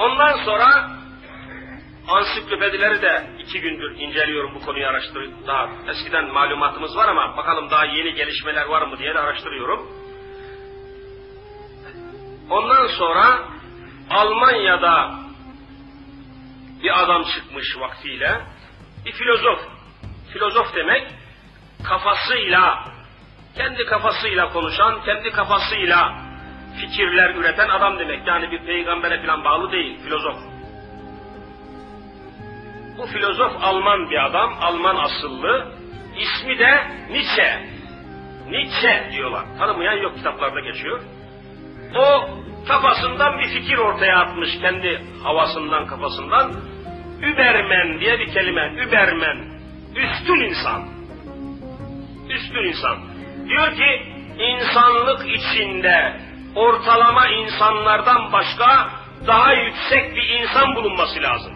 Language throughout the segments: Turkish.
Ondan sonra ansiklopedileri de iki gündür inceliyorum bu konuyu araştırıyorum. Daha eskiden malumatımız var ama bakalım daha yeni gelişmeler var mı diye de araştırıyorum. Ondan sonra Almanya'da bir adam çıkmış vaktiyle, bir filozof. Filozof demek kafasıyla, kendi kafasıyla konuşan, kendi kafasıyla fikirler üreten adam demek. Yani bir peygambere falan bağlı değil, filozof. Bu filozof Alman bir adam, Alman asıllı. İsmi de Nietzsche. Nietzsche diyorlar. Tanımayan yok kitaplarda geçiyor. O kafasından bir fikir ortaya atmış kendi havasından kafasından. Übermen diye bir kelime. Übermen. Üstün insan. Üstün insan. Diyor ki insanlık içinde ortalama insanlardan başka daha yüksek bir insan bulunması lazım.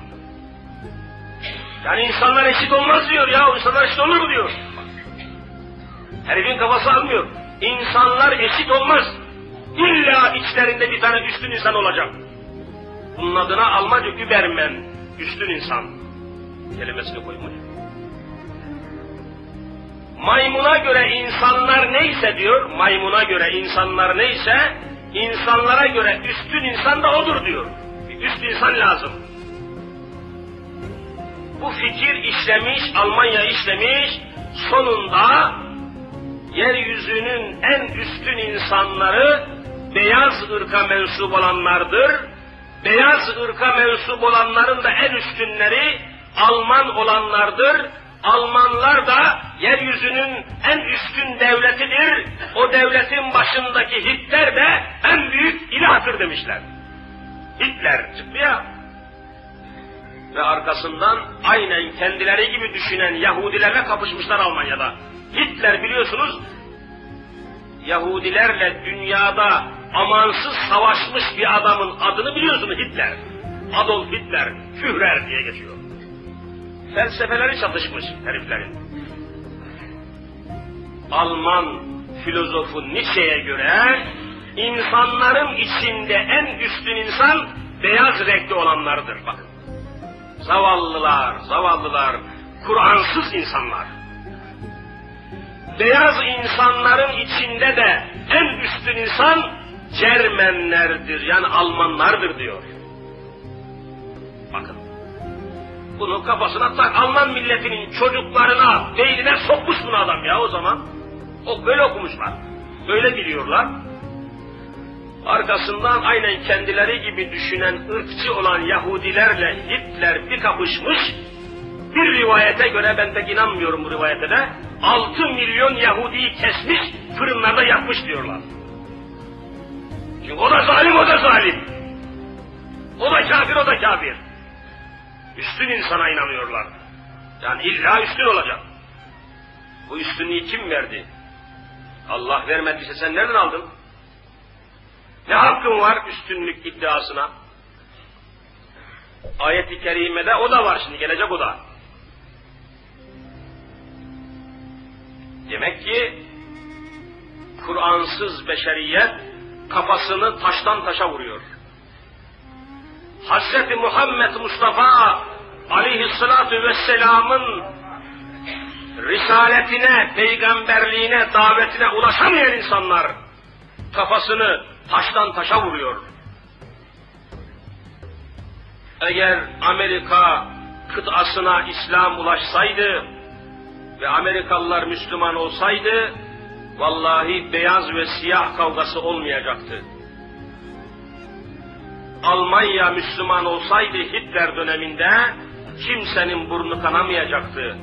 Yani insanlar eşit olmaz diyor ya. İnsanlar eşit olur mu diyor. Herifin kafası almıyor. İnsanlar eşit olmaz. İlla içlerinde bir tane üstün insan olacak. Bunun adına Almanca Übermen, üstün insan kelimesini koymuş. Maymuna göre insanlar neyse diyor, maymuna göre insanlar neyse, insanlara göre üstün insan da odur diyor. Bir üst insan lazım. Bu fikir işlemiş, Almanya işlemiş, sonunda yeryüzünün en üstün insanları beyaz ırka mensup olanlardır. Beyaz ırka mensup olanların da en üstünleri Alman olanlardır. Almanlar da yeryüzünün en üstün devletidir. O devletin başındaki Hitler de en büyük ilahtır demişler. Hitler çıktı ya. Ve arkasından aynen kendileri gibi düşünen Yahudilerle kapışmışlar Almanya'da. Hitler biliyorsunuz Yahudilerle dünyada amansız savaşmış bir adamın adını biliyorsunuz Hitler. Adolf Hitler, Führer diye geçiyor. Felsefeleri çatışmış heriflerin. Alman filozofu Nietzsche'ye göre insanların içinde en üstün insan beyaz renkli olanlardır. Bakın. Zavallılar, zavallılar, Kur'ansız insanlar. Beyaz insanların içinde de en üstün insan Cermenlerdir, yani Almanlardır diyor. Bakın. Bunu kafasına tak, Alman milletinin çocuklarına, beynine sokmuş bunu adam ya o zaman. O böyle okumuşlar. Böyle biliyorlar. Arkasından aynen kendileri gibi düşünen ırkçı olan Yahudilerle Hitler bir kapışmış. Bir rivayete göre ben pek inanmıyorum bu rivayete de. 6 milyon Yahudi'yi kesmiş, fırınlarda yakmış diyorlar. Çünkü o da zalim, o da zalim. O da kafir, o da kafir. Üstün insana inanıyorlar. Yani illa üstün olacak. Bu üstünlüğü kim verdi? Allah vermediyse sen nereden aldın? Ne hakkın var üstünlük iddiasına? Ayet-i kerimede o da var şimdi gelecek o da. Demek ki Kur'ansız beşeriyet kafasını taştan taşa vuruyor. Hazreti Muhammed Mustafa aleyhissalatu vesselamın risaletine, peygamberliğine, davetine ulaşamayan insanlar kafasını taştan taşa vuruyor. Eğer Amerika kıtasına İslam ulaşsaydı ve Amerikalılar Müslüman olsaydı vallahi beyaz ve siyah kavgası olmayacaktı. Almanya Müslüman olsaydı Hitler döneminde kimsenin burnu kanamayacaktı.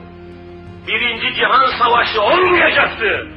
Birinci Cihan Savaşı olmayacaktı.